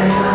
Yeah.